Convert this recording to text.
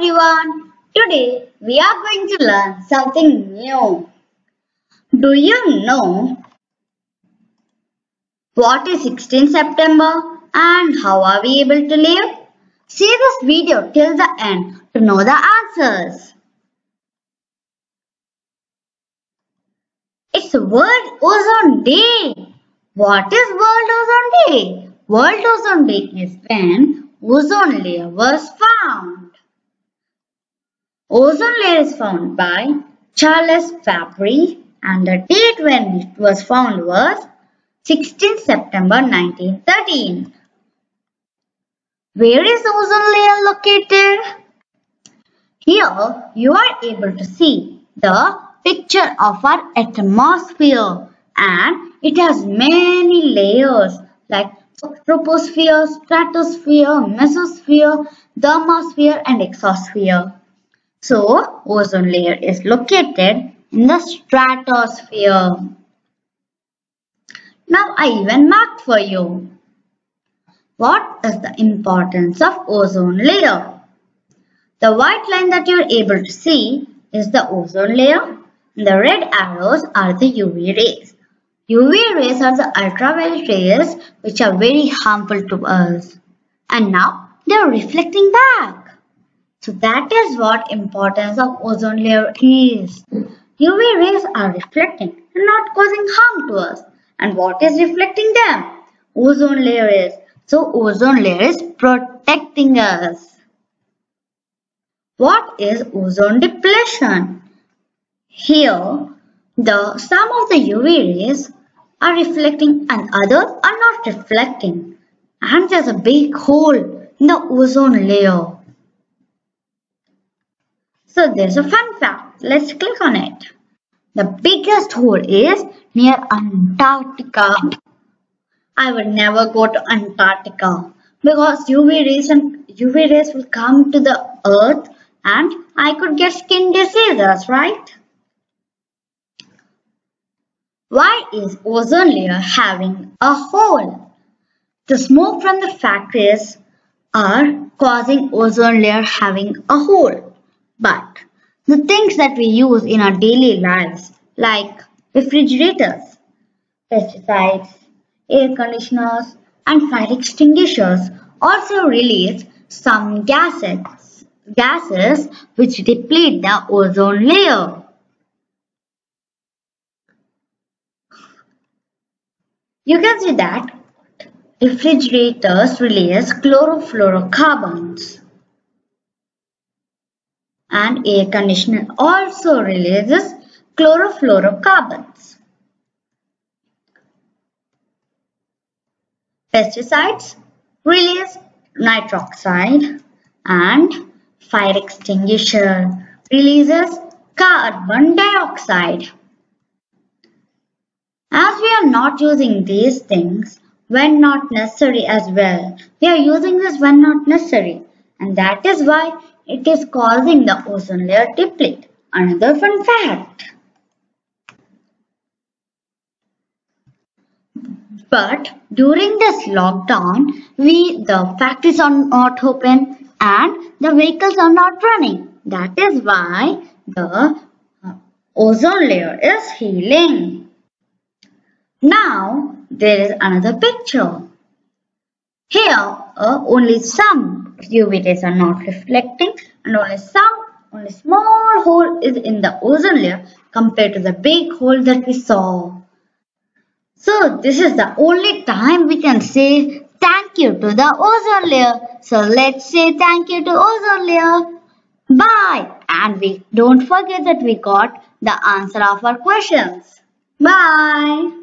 everyone. Today we are going to learn something new. Do you know what is 16 September and how are we able to live? See this video till the end to know the answers. It's World Ozone Day. What is World Ozone Day? World Ozone Day is when ozone layer was found. Ozone layer is found by Charles Fabry and the date when it was found was 16 September 1913. Where is ozone layer located? Here you are able to see the picture of our atmosphere and it has many layers like troposphere, stratosphere, mesosphere, thermosphere and exosphere. So, ozone layer is located in the stratosphere. Now, I even marked for you. What is the importance of ozone layer? The white line that you are able to see is the ozone layer. The red arrows are the UV rays. UV rays are the ultraviolet rays which are very harmful to us. And now they are reflecting back. So that is what importance of ozone layer is. UV rays are reflecting and not causing harm to us. And what is reflecting them? Ozone layer is. So ozone layer is protecting us. What is ozone depletion? Here, the some of the UV rays are reflecting and others are not reflecting. And there's a big hole in the ozone layer. So there's a fun fact. Let's click on it. The biggest hole is near Antarctica. I would never go to Antarctica because UV rays and UV rays will come to the earth and I could get skin diseases, right? Why is ozone layer having a hole? The smoke from the factories are causing ozone layer having a hole. But the things that we use in our daily lives like refrigerators, pesticides, air conditioners and fire extinguishers also release some gases, gases which deplete the ozone layer. You can see that refrigerators release chlorofluorocarbons and air conditioner also releases chlorofluorocarbons. Pesticides release nitroxide and fire extinguisher releases carbon dioxide. As we are not using these things when not necessary as well, we are using this when not necessary and that is why it is causing the ozone layer deplete. Another fun fact. But during this lockdown, we the factories are not open and the vehicles are not running. That is why the uh, ozone layer is healing. Now there is another picture. Here uh, only some UV rays are not reflecting and only some only small hole is in the ozone layer compared to the big hole that we saw. So this is the only time we can say thank you to the ozone layer. So let's say thank you to ozone layer. Bye. And we don't forget that we got the answer of our questions. Bye.